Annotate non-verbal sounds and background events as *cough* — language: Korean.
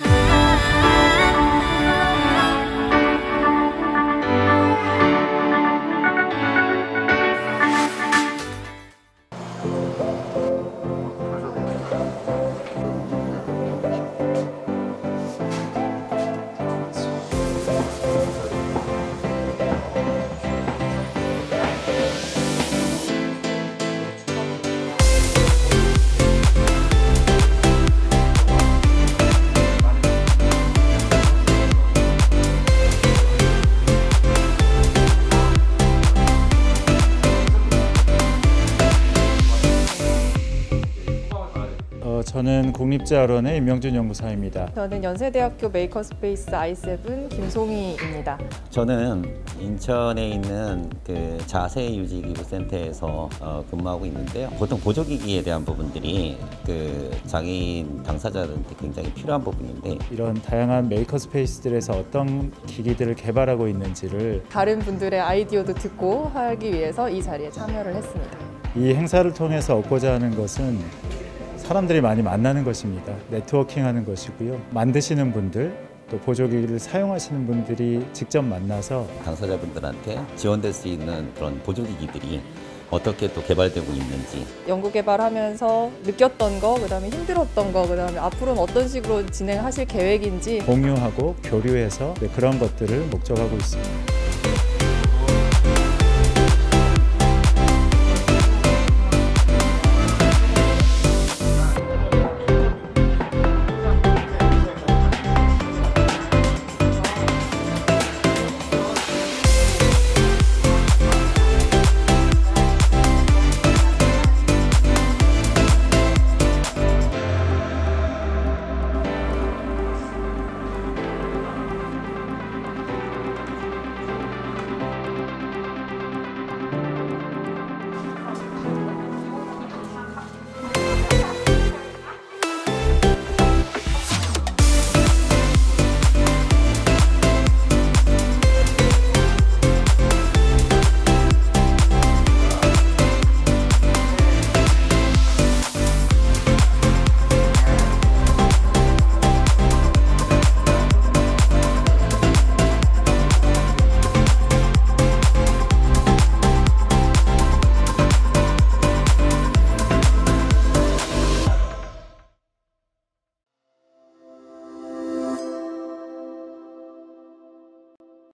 어, *laughs* 저는 국립재활원의 임명준 연구사입니다. 저는 연세대학교 maker space i7 김송희입니다. 저는 인천에 있는 그 자세 유지 기구 센터에서 어, 근무하고 있는데요. 보통 보조기기에 대한 부분들이 그 장애인 당사자들한테 굉장히 필요한 부분인데 이런 다양한 maker space들에서 어떤 기기들을 개발하고 있는지를 다른 분들의 아이디어도 듣고 하기 위해서 이 자리에 참여를 했습니다. 이 행사를 통해서 얻고자 하는 것은 사람들이 많이 만나는 것입니다. 네트워킹 하는 것이고요. 만드시는 분들 또 보조기기를 사용하시는 분들이 직접 만나서 당사자분들한테 지원될 수 있는 그런 보조기기들이 어떻게 또 개발되고 있는지 연구 개발하면서 느꼈던 거, 그다음에 힘들었던 거, 그다음에 앞으로는 어떤 식으로 진행하실 계획인지 공유하고 교류해서 네, 그런 것들을 목적하고 있습니다.